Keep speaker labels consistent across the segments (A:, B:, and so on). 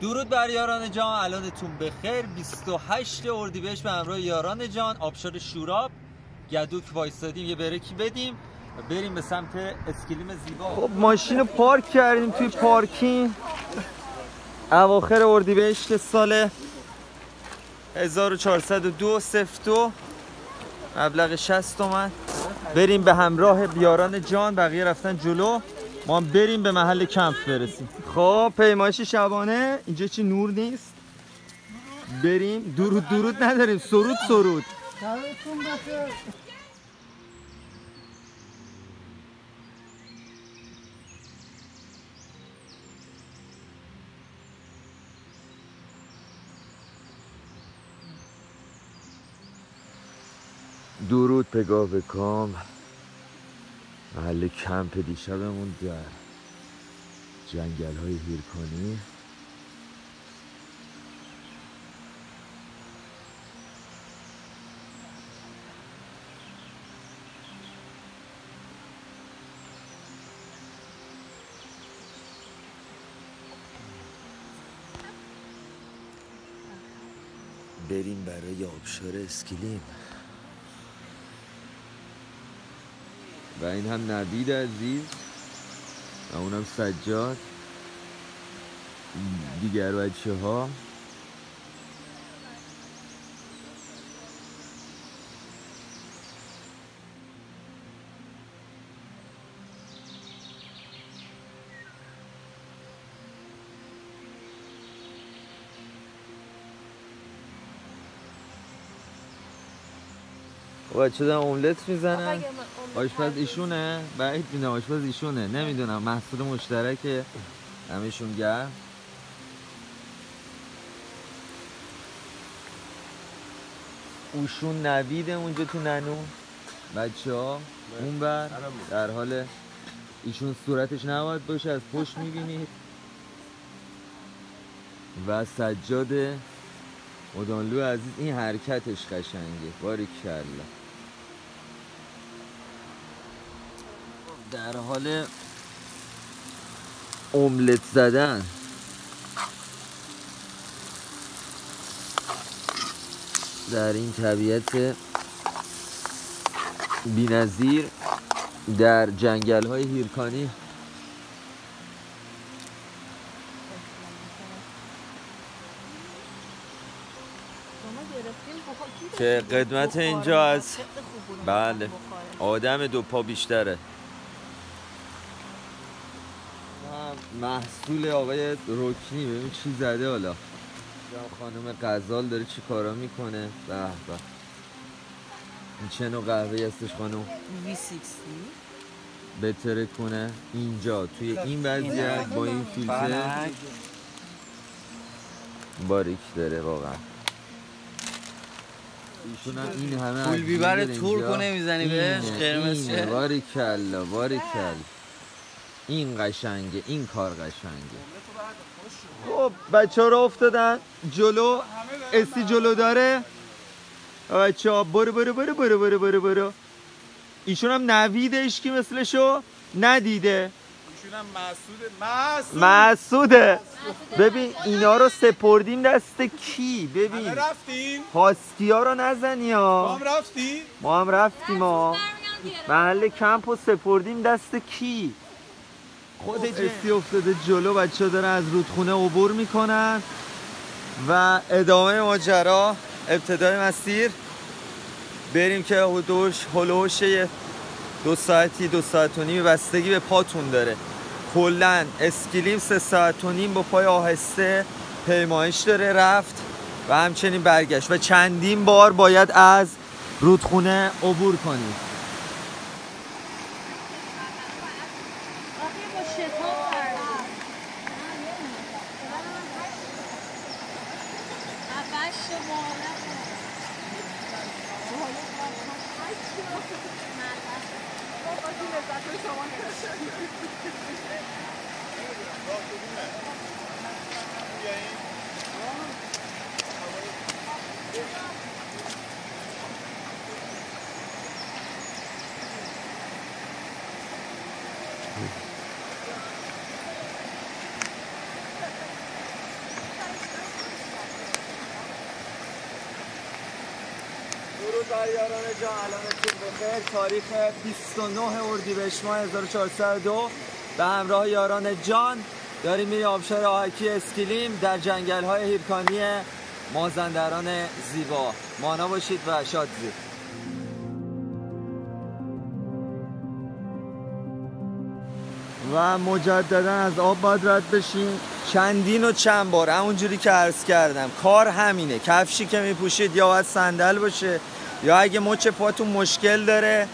A: درود بر یاران جان. الانتون بخیر. 28 اردیبهشت به همراه یاران جان. آبشار شوراب. گدوک وایستادیم یه برکی بدیم. بریم به سمت اسکلیم زیبا.
B: خب ماشین رو پارک کردیم توی پارکینگ. اواخر اردیبهشت سال 1402 02 مبلغ 60 تومن. بریم به همراه بیاران جان. بقیه رفتن جلو. ما هم بریم به محل کمپ برسیم. خب پیمایش شبانه. اینجا چی نور نیست؟ بریم. درود درود نداریم. سرود سرود. درود پگاه به کام. محل کمپ دیشبمون در جنگل های هیرکانی. بریم برای آبشار اسکلیم و این هم نوید عزیز و اونم سجاد. دیگر بچه ها بچه دارن اوملت می‌زنن. آشپز ایشونه؟ بعید می‌دونم آشپز ایشونه. نمی‌دونم محصول مشترک همشون گرم. اوشون نویده اونجا تو ننو. بچه ها اون بر در حال ایشون صورتش نباید باشه از پشت می‌بینید. و سجاد مدانلو عزیز این حرکتش قشنگه. باری کلا در حال املت زدن. در این طبیعت بینظیر در جنگل های هیرکانی. که قدمت اینجا از بله. آدم دو پا بیشتره. محصول آقای رکنی ببین چی زده حالا. خانم غزال داره چی کارا می‌کنه؟ به به. این چه نوع قهوه هستش خانم؟
C: V60
B: بتره کنه. اینجا توی این وضعیت با این فیلتر. باریک داره واقعا. ایشون هم این همه
C: پول بیبر تور. کنه می‌زنی بهش؟ قرمز. شه
B: باریکلا باریکلا. این قشنگه این کار قشنگه. خب بچه ها رو افتادن جلو. اسی جلو داره. بچه ها برو برو برو برو برو برو برو. ایشون هم نویدش کی مثلشو؟ ندیده.
D: ایشون هم مسعود
B: مسعوده ببین اینا رو سپردیم دست کی؟
D: همه
B: ببین.
D: رفتین
B: هاسکی ها رو نزنی ها.
D: هم رفتی
B: ما هم رفتیم ها. محل کمپ رو سپردیم دست کی؟ خود اسی افتاده جلو بچه دارن از رودخونه عبور می‌کنن و ادامه ماجرا ابتدای مسیر. بریم که حدوش هلوش دو ساعتی دو ساعت و نیم بستگی به پاتون داره. کلا اسکلیم سه ساعت و نیم با پای آهسته پیمایش داره رفت و همچنین برگشت. و چندین بار باید از رودخونه عبور کنیم Yeah. یاران علامتون بخیر تاریخ 29 اردیبهشت ماه 1402 به همراه یاران جان داریم میریم آبشار آهکی اسکلیم در جنگل های هیرکانی مازندران زیبا. مانا باشید و شاد زید و مجددا از آب باید رد بشیم. چندین و چند بار همونجوری که عرض کردم کار همینه. کفشی که میپوشید یا باید صندل باشه یا اگه مچ پاتون مشکل داره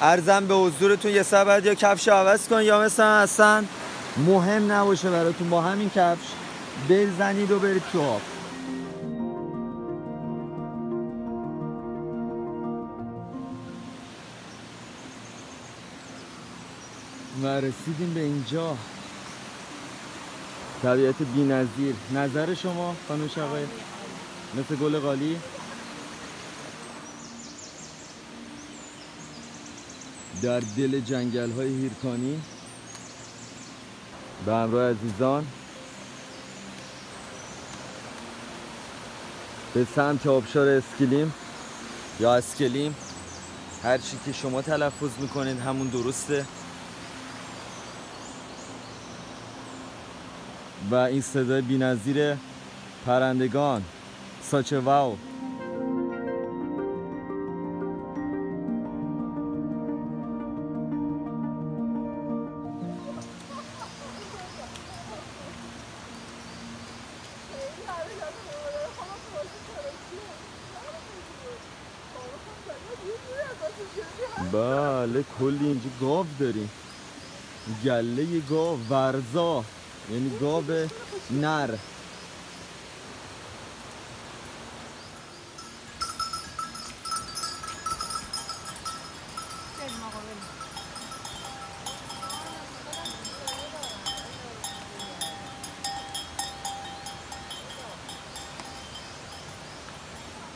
B: ارزم به حضورتون یه سبد یا کفش عوض کن یا مثلا اصلا مهم نباشه براتون با همین کفش بزنید و برید تو آب. و رسیدیم به اینجا. طبیعت بی نظیر نظر شما خانم شقایق؟ مثل گل قالی؟ در دل جنگل های هیرکانی. به همراه عزیزان به سمت آبشار اسکلیم. یا اسکلیم هر چی که شما تلفظ می‌کنید همون درسته. و این صدای بی‌نظیر پرندگان ساچه واو. بله کلی اینجا گاو داریم. گله گاو ورزا یعنی گاو نر.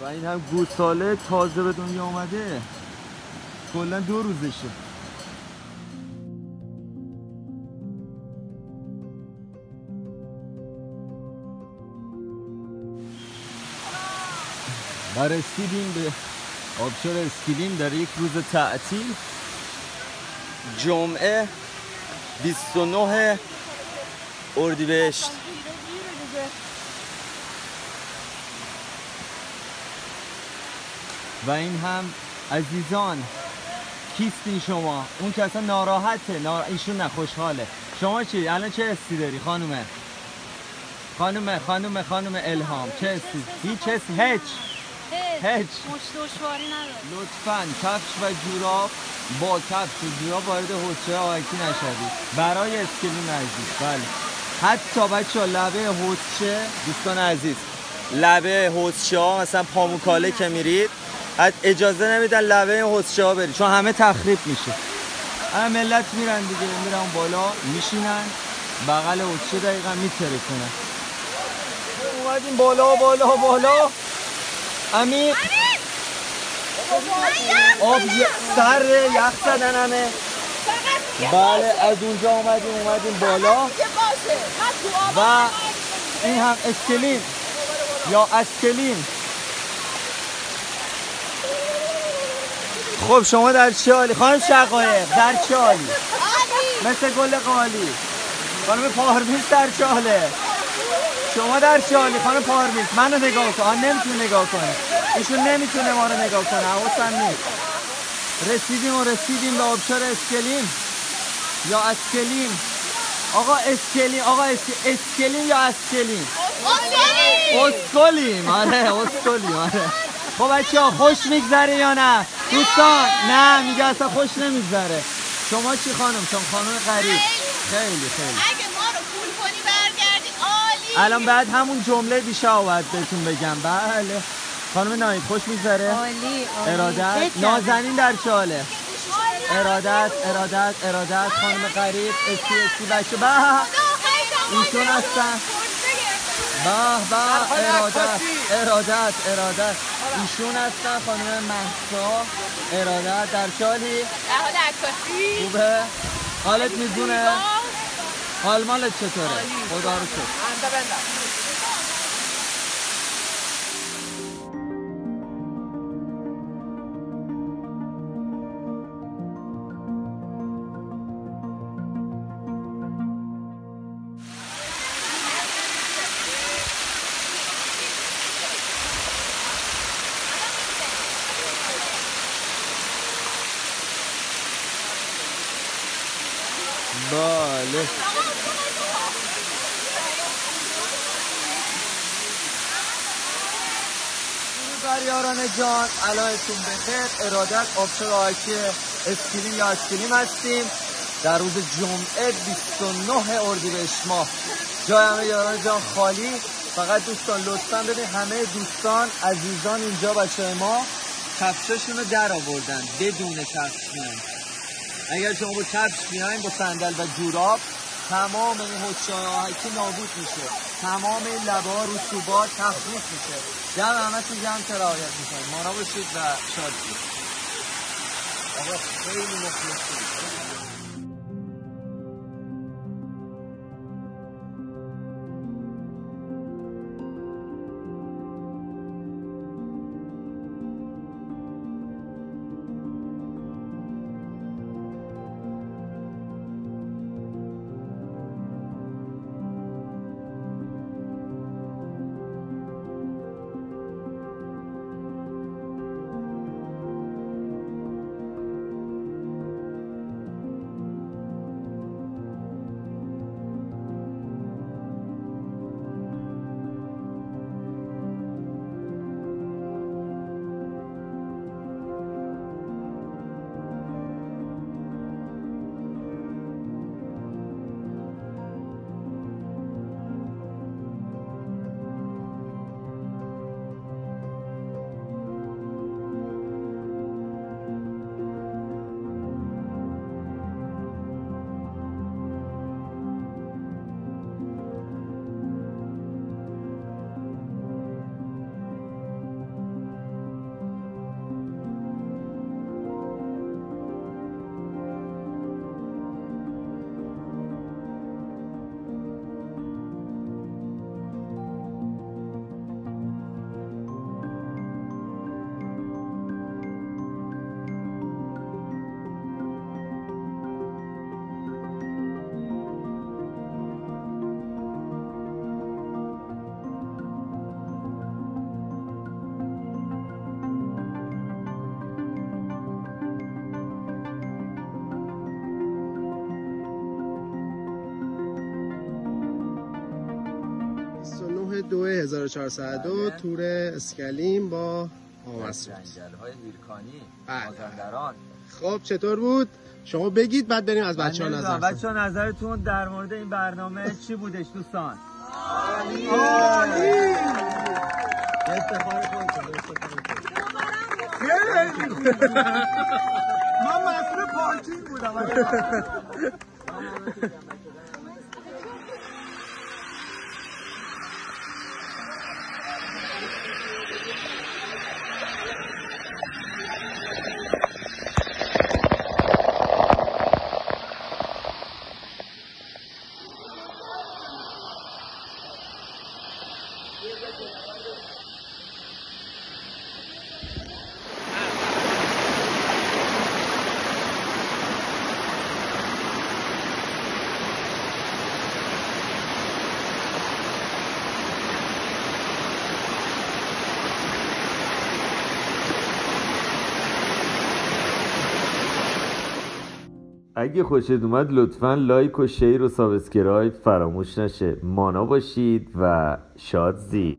B: و این هم گوساله تازه به دنیا آمده کلا دو روزشه. و رسیدیم به آبشار اسکلیم در یک روز تعطیل جمعه 29 اردیبهشت. و این هم عزیزان کیستین شما؟ اون که اصلا ناراحته. نار... ایشون نه خوشحاله. شما چی؟ الان چه حسی داری خانومه؟ خانومه خانومه خانوم الهام. چه حسی؟ هیچ حسی. هیچ هیچ
E: مش دشواری نداره.
B: لطفا. کفش و جوراب. با کفش و جوراب وارد حوزچه آهکی نشوید. برای اسکلیم عزیز. بله. حتی بچه لبه حوزچه دوستان عزیز لبه حوزچه ها مثلا پاموکاله که میرید اجازه نمیدن لبه حوزچه ها برید چون همه تخریب میشه. همه ملت میرن دیگه میرن بالا میشینن. بغل حوزچه دقیقا میترکونن. اومدیم بالا بالا بالا. امیر. آب سر یخ زدن همه بله از اونجا اومدیم اومدیم بالا. و این هم اسکلیم یا اسکلیم خب شما در چه حالی؟ خانم شقایق در چه حالی؟ مثل گل قالی. خانم پارمیز در چه حاله؟ شما در چه حالی خانم پارمیز؟ منو نگاه کن. آن نمی‌تونه نگاه کنه. ایشون نمی‌تونه ما رو نگاه کنه. حواسم نیست. رسیدیم و رسیدیم به آبشار اسکلیم. یا اسکلیم. آقا اسکلیم آقا اسک- اسکلیم یا اسکلیم؟ اسکلیم. آره اسکلیم. آره. خب بچه ها خوش میگذره یا نه؟ دوستان نه میگه اصلا خوش نمیگذره. شما چی خانم؟ چون خانم غریب. خیلی خیلی.
C: اگه ما رو پول کنی برگردی. عالی.
B: الان بعد همون جمله دیشب باید بهتون بگم. بله. خانم نایید خوش میگذره؟
E: عالی
B: ارادت؟ نازنین در چه حاله ارادت ارادت ارادت. خانم غریب اسی اسی بچه. به ایشون هستن. به به ارادت ارادت ارادت. ایشون هستن خانم محسا. ارادت در چه حالی؟
C: در حال عکاسی
B: خوبه؟ حالت میزونه حال مالت چطوره؟ خدا رو شکر. بله. یاران جان علایتون بخیر ارادت آبشار آکی یا اسکلیم هستیم. در روز جمعه 29 اردیبهشت ماه. جای همه یاران جان خالی. فقط دوستان لطفا ببین همه دوستان عزیزان اینجا بچه ما. کفشاشون رو در آوردن بدون کفش میان اگر شما با کفش میاین با صندل و جوراب تمام این حجه نابود میشه تمام ها رسوبات تخلیص میشه. جمع همه تو جمع ترایت می‌کنیم. مانا باشید و شاد آقا خیلی مخلصیم
F: دو 1402 تور اسکلیم با آمسود
B: های هیرکانی
F: بله. خب چطور بود؟ شما بگید بعد بریم از بچه ها نظر
B: بچه ها نظرتون در مورد این برنامه چی بودش دوستان؟
F: عالی.
B: افتخار
F: من مسئول پارکینگ بودم.
B: اگه خوشت اومد لطفا like و share و subscribe فراموش نشه. مانا باشید و شاد زی